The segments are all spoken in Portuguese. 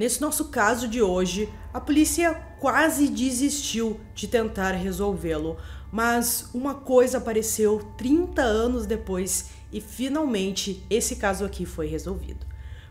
Nesse nosso caso de hoje, a polícia quase desistiu de tentar resolvê-lo, mas uma coisa apareceu 30 anos depois e finalmente esse caso aqui foi resolvido.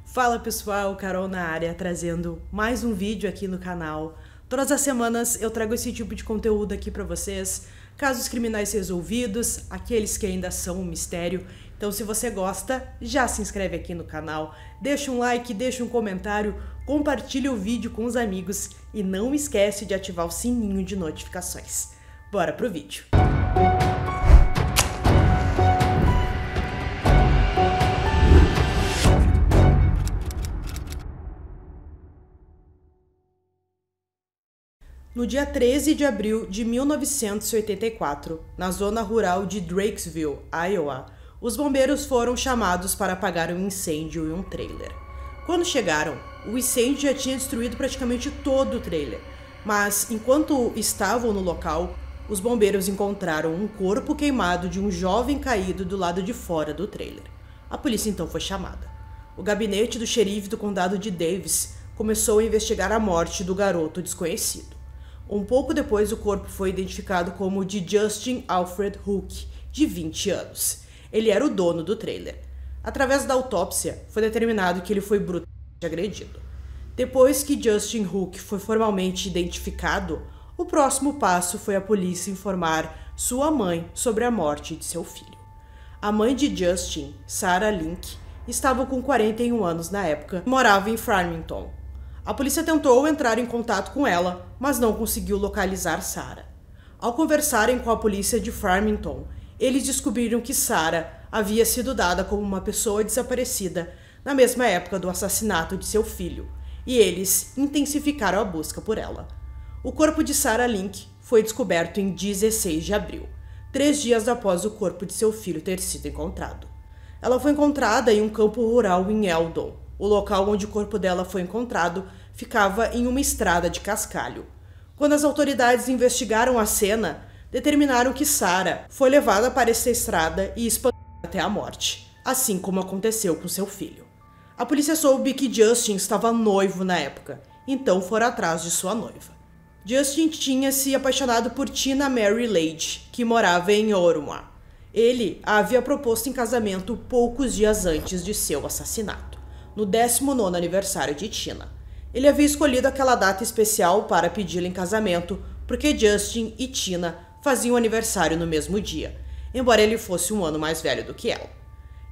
Fala pessoal, Carol na área trazendo mais um vídeo aqui no canal. Todas as semanas eu trago esse tipo de conteúdo aqui para vocês, casos criminais resolvidos, aqueles que ainda são um mistério. Então se você gosta, já se inscreve aqui no canal, deixa um like, deixa um comentário, compartilha o vídeo com os amigos e não esquece de ativar o sininho de notificações. Bora pro vídeo. No dia 13 de abril de 1984, na zona rural de Drakesville, Iowa, os bombeiros foram chamados para apagar um incêndio em um trailer. Quando chegaram, o incêndio já tinha destruído praticamente todo o trailer, mas enquanto estavam no local, os bombeiros encontraram um corpo queimado de um jovem caído do lado de fora do trailer. A polícia então foi chamada. O gabinete do xerife do condado de Davis começou a investigar a morte do garoto desconhecido. Um pouco depois, o corpo foi identificado como de Justin Alfred Hook, de 20 anos. Ele era o dono do trailer. Através da autópsia, foi determinado que ele foi brutalmente agredido. Depois que Justin Hook foi formalmente identificado, o próximo passo foi a polícia informar sua mãe sobre a morte de seu filho. A mãe de Justin, Sarah Link, estava com 41 anos na época e morava em Farmington. A polícia tentou entrar em contato com ela, mas não conseguiu localizar Sarah. Ao conversarem com a polícia de Farmington, eles descobriram que Sarah havia sido dada como uma pessoa desaparecida na mesma época do assassinato de seu filho, e eles intensificaram a busca por ela. O corpo de Sarah Link foi descoberto em 16 de abril, três dias após o corpo de seu filho ter sido encontrado. Ela foi encontrada em um campo rural em Eldon. O local onde o corpo dela foi encontrado ficava em uma estrada de cascalho. Quando as autoridades investigaram a cena, determinaram que Sarah foi levada para essa estrada e espancada até a morte, assim como aconteceu com seu filho. A polícia soube que Justin estava noivo na época, então foram atrás de sua noiva. Justin tinha se apaixonado por Tina Mary Lade, que morava em Oruma. Ele a havia proposto em casamento poucos dias antes de seu assassinato, no 19 aniversário de Tina. Ele havia escolhido aquela data especial para pedi-la em casamento porque Justin e Tina faziam aniversário no mesmo dia, embora ele fosse um ano mais velho do que ela.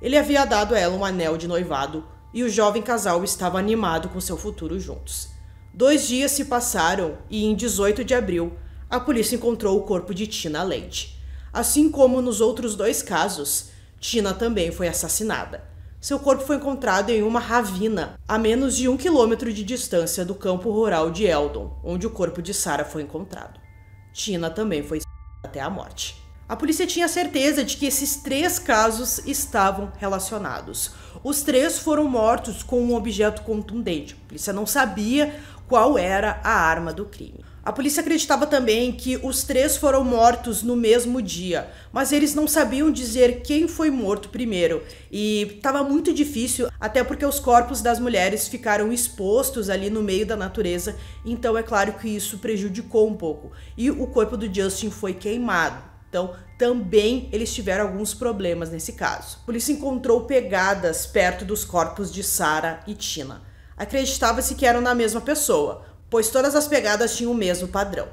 Ele havia dado a ela um anel de noivado e o jovem casal estava animado com seu futuro juntos. Dois dias se passaram e, em 18 de abril, a polícia encontrou o corpo de Tina Leite. Assim como nos outros dois casos, Tina também foi assassinada. Seu corpo foi encontrado em uma ravina, a menos de um quilômetro de distância do campo rural de Eldon, onde o corpo de Sarah foi encontrado. Tina também foi até a morte. A polícia tinha certeza de que esses três casos estavam relacionados. Os três foram mortos com um objeto contundente. A polícia não sabia qual era a arma do crime. A polícia acreditava também que os três foram mortos no mesmo dia, mas eles não sabiam dizer quem foi morto primeiro e estava muito difícil, até porque os corpos das mulheres ficaram expostos ali no meio da natureza, então é claro que isso prejudicou um pouco. E o corpo do Justin foi queimado. Então, também eles tiveram alguns problemas nesse caso. A polícia encontrou pegadas perto dos corpos de Sarah e Tina acreditava-se que eram na mesma pessoa, pois todas as pegadas tinham o mesmo padrão.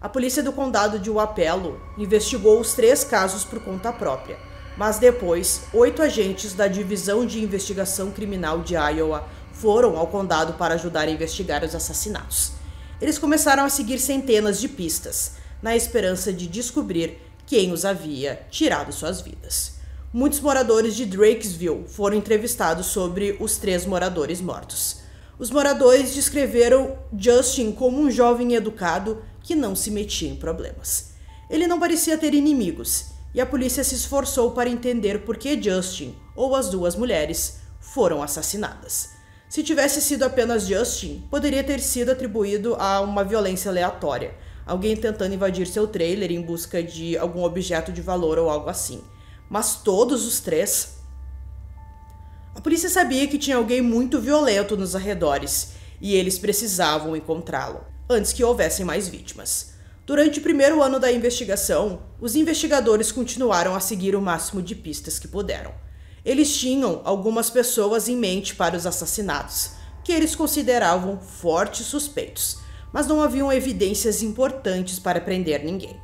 A polícia do condado de Wapello investigou os três casos por conta própria, mas depois, oito agentes da Divisão de Investigação Criminal de Iowa foram ao condado para ajudar a investigar os assassinatos. Eles começaram a seguir centenas de pistas, na esperança de descobrir quem os havia tirado suas vidas. Muitos moradores de Drakesville foram entrevistados sobre os três moradores mortos. Os moradores descreveram Justin como um jovem educado que não se metia em problemas. Ele não parecia ter inimigos, e a polícia se esforçou para entender por que Justin, ou as duas mulheres, foram assassinadas. Se tivesse sido apenas Justin, poderia ter sido atribuído a uma violência aleatória, alguém tentando invadir seu trailer em busca de algum objeto de valor ou algo assim. Mas todos os três a polícia sabia que tinha alguém muito violento nos arredores e eles precisavam encontrá-lo antes que houvessem mais vítimas. Durante o primeiro ano da investigação, os investigadores continuaram a seguir o máximo de pistas que puderam. Eles tinham algumas pessoas em mente para os assassinatos, que eles consideravam fortes suspeitos, mas não haviam evidências importantes para prender ninguém.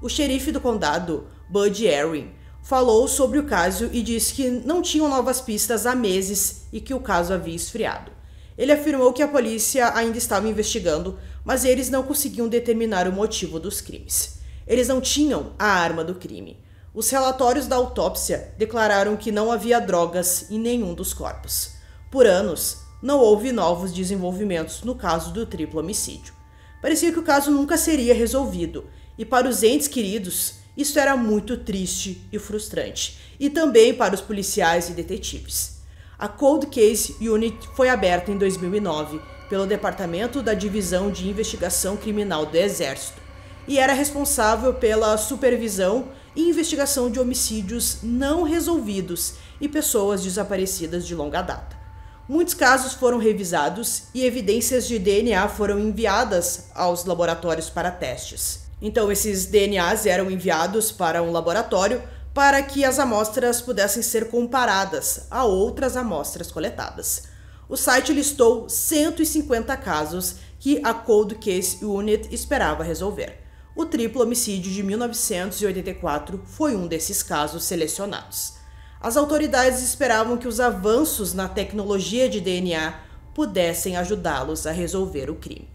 O xerife do condado, Bud Erin, falou sobre o caso e disse que não tinham novas pistas há meses e que o caso havia esfriado. Ele afirmou que a polícia ainda estava investigando, mas eles não conseguiam determinar o motivo dos crimes. Eles não tinham a arma do crime. Os relatórios da autópsia declararam que não havia drogas em nenhum dos corpos. Por anos, não houve novos desenvolvimentos no caso do triplo homicídio. Parecia que o caso nunca seria resolvido, e para os entes queridos, isso era muito triste e frustrante, e também para os policiais e detetives. A Cold Case Unit foi aberta em 2009 pelo Departamento da Divisão de Investigação Criminal do Exército e era responsável pela supervisão e investigação de homicídios não resolvidos e pessoas desaparecidas de longa data. Muitos casos foram revisados e evidências de DNA foram enviadas aos laboratórios para testes. Então, esses DNAs eram enviados para um laboratório para que as amostras pudessem ser comparadas a outras amostras coletadas. O site listou 150 casos que a Cold Case Unit esperava resolver. O triplo homicídio de 1984 foi um desses casos selecionados. As autoridades esperavam que os avanços na tecnologia de DNA pudessem ajudá-los a resolver o crime.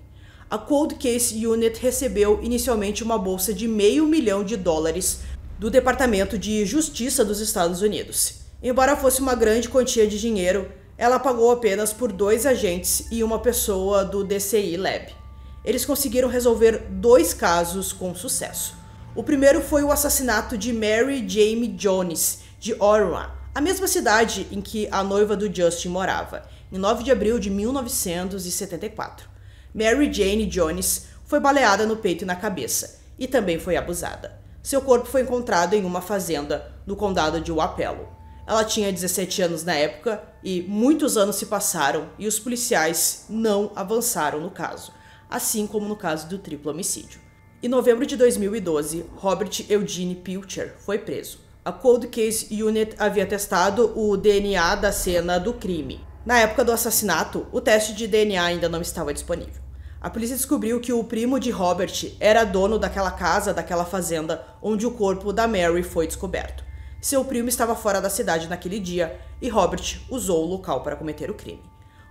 A Cold Case Unit recebeu inicialmente uma bolsa de meio milhão de dólares do Departamento de Justiça dos Estados Unidos. Embora fosse uma grande quantia de dinheiro, ela pagou apenas por dois agentes e uma pessoa do DCI Lab. Eles conseguiram resolver dois casos com sucesso. O primeiro foi o assassinato de Mary Jamie Jones, de Orwa, a mesma cidade em que a noiva do Justin morava, em 9 de abril de 1974. Mary Jane Jones foi baleada no peito e na cabeça e também foi abusada. Seu corpo foi encontrado em uma fazenda no condado de Wapello. Ela tinha 17 anos na época e muitos anos se passaram e os policiais não avançaram no caso, assim como no caso do triplo homicídio. Em novembro de 2012, Robert Eugene Pilcher foi preso. A Cold Case Unit havia testado o DNA da cena do crime. Na época do assassinato, o teste de DNA ainda não estava disponível. A polícia descobriu que o primo de Robert era dono daquela casa, daquela fazenda, onde o corpo da Mary foi descoberto. Seu primo estava fora da cidade naquele dia e Robert usou o local para cometer o crime.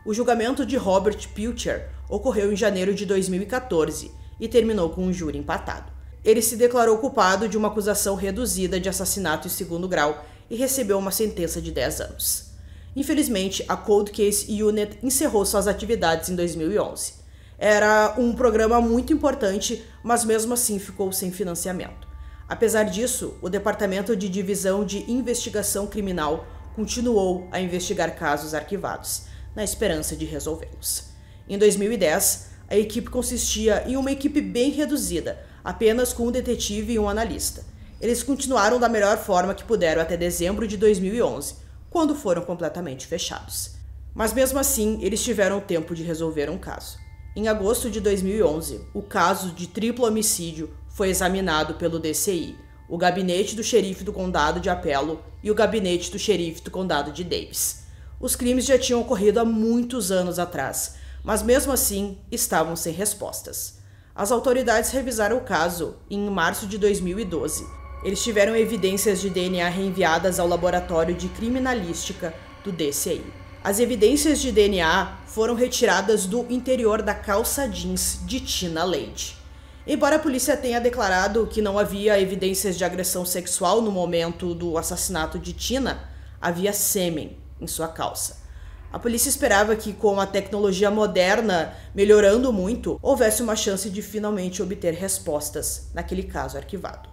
O julgamento de Robert Pilcher ocorreu em janeiro de 2014 e terminou com um júri empatado. Ele se declarou culpado de uma acusação reduzida de assassinato em segundo grau e recebeu uma sentença de 10 anos. Infelizmente, a Cold Case Unit encerrou suas atividades em 2011. Era um programa muito importante, mas mesmo assim ficou sem financiamento. Apesar disso, o Departamento de Divisão de Investigação Criminal continuou a investigar casos arquivados, na esperança de resolvê-los. Em 2010, a equipe consistia em uma equipe bem reduzida, apenas com um detetive e um analista. Eles continuaram da melhor forma que puderam até dezembro de 2011, quando foram completamente fechados. Mas mesmo assim, eles tiveram tempo de resolver um caso. Em agosto de 2011, o caso de triplo homicídio foi examinado pelo DCI, o gabinete do xerife do condado de Apelo e o gabinete do xerife do condado de Davis. Os crimes já tinham ocorrido há muitos anos atrás, mas mesmo assim estavam sem respostas. As autoridades revisaram o caso em março de 2012. Eles tiveram evidências de DNA reenviadas ao laboratório de criminalística do DCI. As evidências de DNA foram retiradas do interior da calça jeans de Tina Leite. Embora a polícia tenha declarado que não havia evidências de agressão sexual no momento do assassinato de Tina, havia sêmen em sua calça. A polícia esperava que, com a tecnologia moderna melhorando muito, houvesse uma chance de finalmente obter respostas naquele caso arquivado.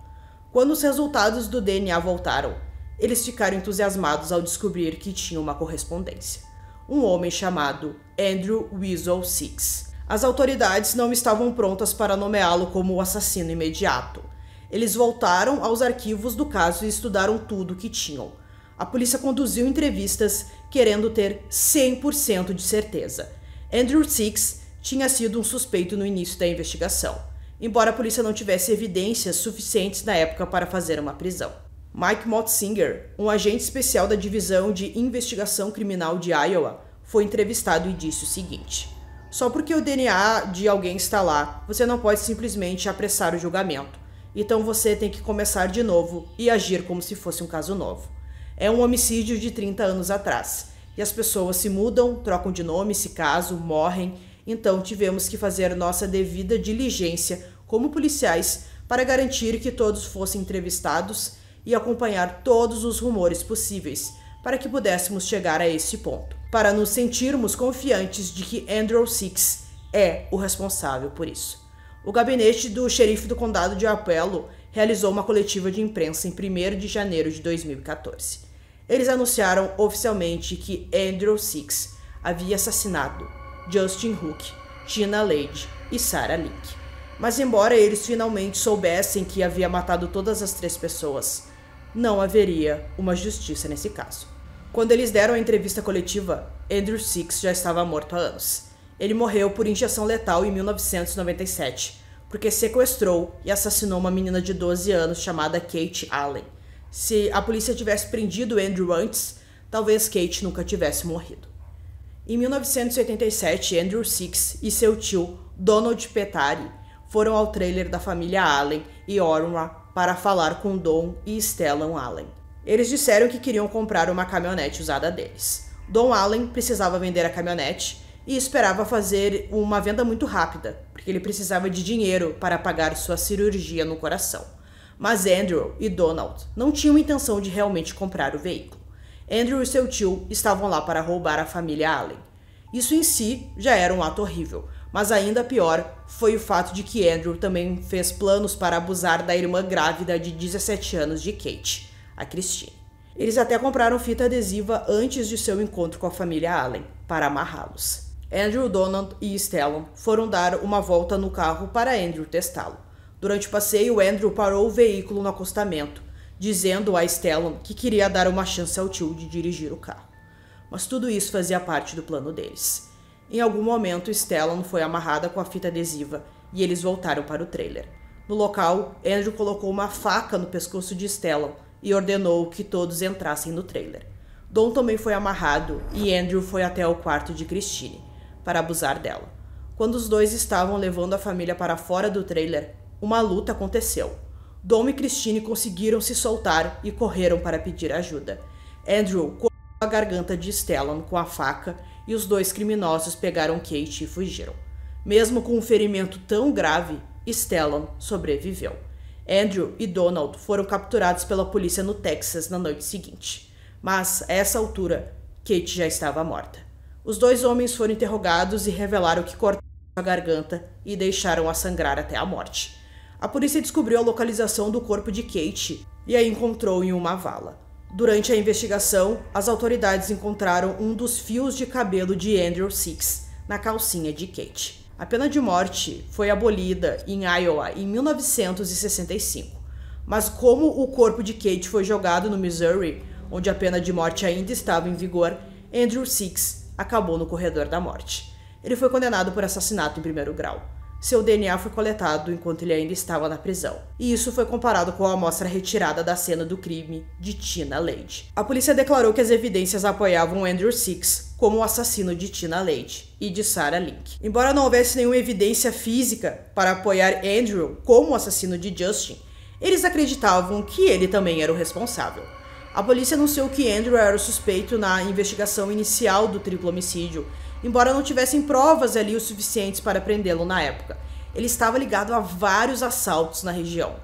Quando os resultados do DNA voltaram, eles ficaram entusiasmados ao descobrir que tinha uma correspondência. Um homem chamado Andrew Weasel Six. As autoridades não estavam prontas para nomeá-lo como o assassino imediato. Eles voltaram aos arquivos do caso e estudaram tudo o que tinham. A polícia conduziu entrevistas querendo ter 100% de certeza. Andrew Six tinha sido um suspeito no início da investigação, embora a polícia não tivesse evidências suficientes na época para fazer uma prisão. Mike Motzinger, um agente especial da Divisão de Investigação Criminal de Iowa, foi entrevistado e disse o seguinte: Só porque o DNA de alguém está lá, você não pode simplesmente apressar o julgamento. Então você tem que começar de novo e agir como se fosse um caso novo. É um homicídio de 30 anos atrás, e as pessoas se mudam, trocam de nome se caso, morrem então tivemos que fazer nossa devida diligência como policiais para garantir que todos fossem entrevistados e acompanhar todos os rumores possíveis para que pudéssemos chegar a esse ponto, para nos sentirmos confiantes de que Andrew Six é o responsável por isso. O gabinete do xerife do condado de Apello realizou uma coletiva de imprensa em 1 de janeiro de 2014. Eles anunciaram oficialmente que Andrew Six havia assassinado Justin Hook, Tina Lade e Sarah Link. Mas embora eles finalmente soubessem que havia matado todas as três pessoas, não haveria uma justiça nesse caso. Quando eles deram a entrevista coletiva, Andrew Six já estava morto há anos. Ele morreu por injeção letal em 1997, porque sequestrou e assassinou uma menina de 12 anos chamada Kate Allen. Se a polícia tivesse prendido Andrew antes, talvez Kate nunca tivesse morrido. Em 1987, Andrew Six e seu tio, Donald Petari, foram ao trailer da família Allen e Orma para falar com Don e Stellan Allen. Eles disseram que queriam comprar uma caminhonete usada deles. Don Allen precisava vender a caminhonete e esperava fazer uma venda muito rápida, porque ele precisava de dinheiro para pagar sua cirurgia no coração. Mas Andrew e Donald não tinham intenção de realmente comprar o veículo. Andrew e seu tio estavam lá para roubar a família Allen. Isso em si já era um ato horrível, mas ainda pior foi o fato de que Andrew também fez planos para abusar da irmã grávida de 17 anos de Kate, a Christine. Eles até compraram fita adesiva antes de seu encontro com a família Allen, para amarrá-los. Andrew, Donald e Stellan foram dar uma volta no carro para Andrew testá-lo. Durante o passeio, Andrew parou o veículo no acostamento dizendo a Stellan que queria dar uma chance ao tio de dirigir o carro. Mas tudo isso fazia parte do plano deles. Em algum momento, Stellan foi amarrada com a fita adesiva e eles voltaram para o trailer. No local, Andrew colocou uma faca no pescoço de Stellan e ordenou que todos entrassem no trailer. Dom também foi amarrado e Andrew foi até o quarto de Christine para abusar dela. Quando os dois estavam levando a família para fora do trailer, uma luta aconteceu. Dom e Christine conseguiram se soltar e correram para pedir ajuda. Andrew cortou a garganta de Stellan com a faca e os dois criminosos pegaram Kate e fugiram. Mesmo com um ferimento tão grave, Stellan sobreviveu. Andrew e Donald foram capturados pela polícia no Texas na noite seguinte. Mas, a essa altura, Kate já estava morta. Os dois homens foram interrogados e revelaram que cortaram a garganta e deixaram-a sangrar até a morte. A polícia descobriu a localização do corpo de Kate e a encontrou em uma vala. Durante a investigação, as autoridades encontraram um dos fios de cabelo de Andrew Six na calcinha de Kate. A pena de morte foi abolida em Iowa em 1965, mas como o corpo de Kate foi jogado no Missouri, onde a pena de morte ainda estava em vigor, Andrew Six acabou no corredor da morte. Ele foi condenado por assassinato em primeiro grau. Seu DNA foi coletado enquanto ele ainda estava na prisão, e isso foi comparado com a amostra retirada da cena do crime de Tina Lade. A polícia declarou que as evidências apoiavam Andrew Six como o assassino de Tina Lade e de Sarah Link. Embora não houvesse nenhuma evidência física para apoiar Andrew como o assassino de Justin, eles acreditavam que ele também era o responsável. A polícia anunciou que Andrew era o suspeito na investigação inicial do triplo homicídio embora não tivessem provas ali o suficientes para prendê-lo na época. Ele estava ligado a vários assaltos na região.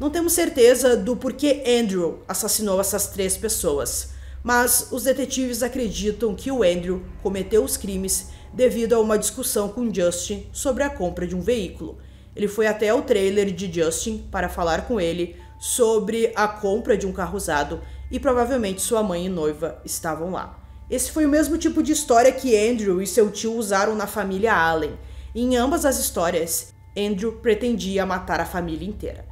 Não temos certeza do porquê Andrew assassinou essas três pessoas, mas os detetives acreditam que o Andrew cometeu os crimes devido a uma discussão com Justin sobre a compra de um veículo. Ele foi até o trailer de Justin para falar com ele sobre a compra de um carro usado e provavelmente sua mãe e noiva estavam lá. Esse foi o mesmo tipo de história que Andrew e seu tio usaram na família Allen. em ambas as histórias, Andrew pretendia matar a família inteira.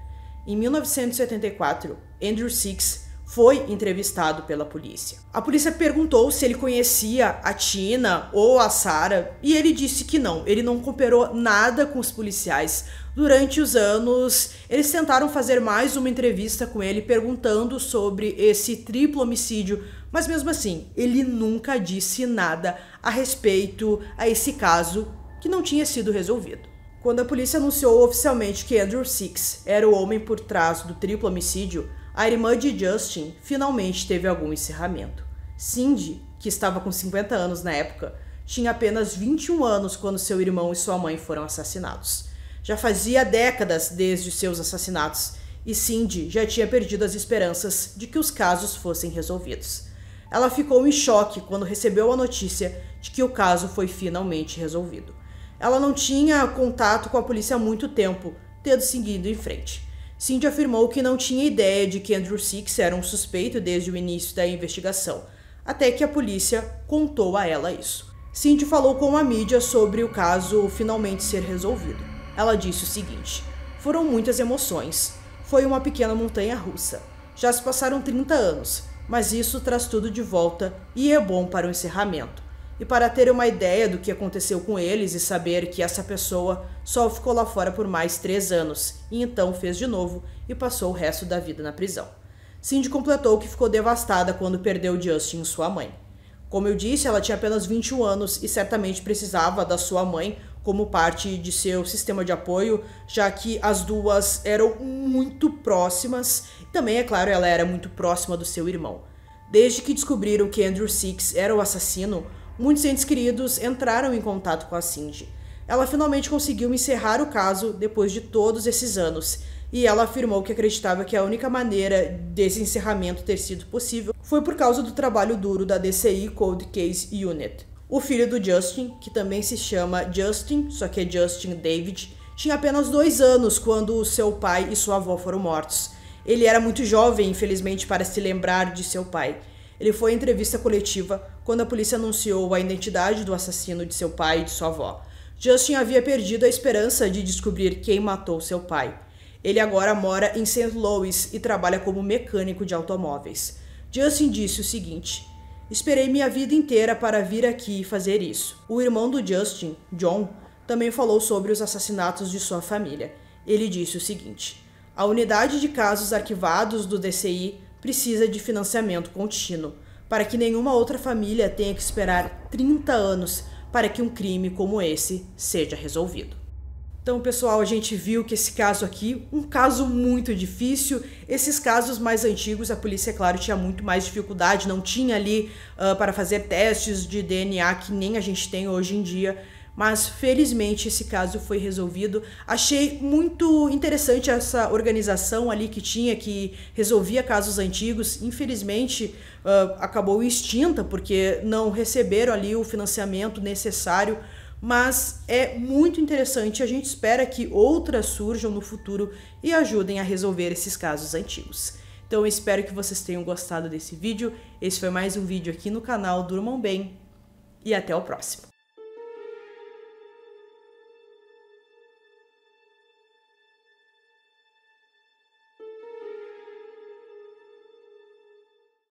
Em 1974, Andrew Six foi entrevistado pela polícia. A polícia perguntou se ele conhecia a Tina ou a Sarah e ele disse que não, ele não cooperou nada com os policiais. Durante os anos, eles tentaram fazer mais uma entrevista com ele perguntando sobre esse triplo homicídio, mas mesmo assim, ele nunca disse nada a respeito a esse caso que não tinha sido resolvido. Quando a polícia anunciou oficialmente que Andrew Six era o homem por trás do triplo homicídio, a irmã de Justin finalmente teve algum encerramento. Cindy, que estava com 50 anos na época, tinha apenas 21 anos quando seu irmão e sua mãe foram assassinados. Já fazia décadas desde seus assassinatos e Cindy já tinha perdido as esperanças de que os casos fossem resolvidos. Ela ficou em choque quando recebeu a notícia de que o caso foi finalmente resolvido. Ela não tinha contato com a polícia há muito tempo, tendo seguido em frente. Cindy afirmou que não tinha ideia de que Andrew Six era um suspeito desde o início da investigação, até que a polícia contou a ela isso. Cindy falou com a mídia sobre o caso finalmente ser resolvido. Ela disse o seguinte: Foram muitas emoções. Foi uma pequena montanha russa. Já se passaram 30 anos, mas isso traz tudo de volta e é bom para o encerramento e para ter uma ideia do que aconteceu com eles e saber que essa pessoa só ficou lá fora por mais três anos e então fez de novo e passou o resto da vida na prisão. Cindy completou que ficou devastada quando perdeu Justin sua mãe. Como eu disse, ela tinha apenas 21 anos e certamente precisava da sua mãe como parte de seu sistema de apoio, já que as duas eram muito próximas também, é claro, ela era muito próxima do seu irmão. Desde que descobriram que Andrew Six era o assassino, muitos entes queridos entraram em contato com a Cindy. Ela finalmente conseguiu encerrar o caso depois de todos esses anos, e ela afirmou que acreditava que a única maneira desse encerramento ter sido possível foi por causa do trabalho duro da DCI Cold Case Unit. O filho do Justin, que também se chama Justin, só que é Justin David, tinha apenas dois anos quando seu pai e sua avó foram mortos. Ele era muito jovem, infelizmente, para se lembrar de seu pai. Ele foi em entrevista coletiva quando a polícia anunciou a identidade do assassino de seu pai e de sua avó. Justin havia perdido a esperança de descobrir quem matou seu pai. Ele agora mora em St. Louis e trabalha como mecânico de automóveis. Justin disse o seguinte: Esperei minha vida inteira para vir aqui e fazer isso. O irmão do Justin, John, também falou sobre os assassinatos de sua família. Ele disse o seguinte: A unidade de casos arquivados do DCI precisa de financiamento contínuo, para que nenhuma outra família tenha que esperar 30 anos para que um crime como esse seja resolvido. Então, pessoal, a gente viu que esse caso aqui, um caso muito difícil. Esses casos mais antigos, a polícia, é claro, tinha muito mais dificuldade, não tinha ali uh, para fazer testes de DNA que nem a gente tem hoje em dia mas felizmente esse caso foi resolvido. Achei muito interessante essa organização ali que tinha, que resolvia casos antigos. Infelizmente uh, acabou extinta porque não receberam ali o financiamento necessário. Mas é muito interessante. A gente espera que outras surjam no futuro e ajudem a resolver esses casos antigos. Então eu espero que vocês tenham gostado desse vídeo. Esse foi mais um vídeo aqui no canal Durmam Bem e até o próximo.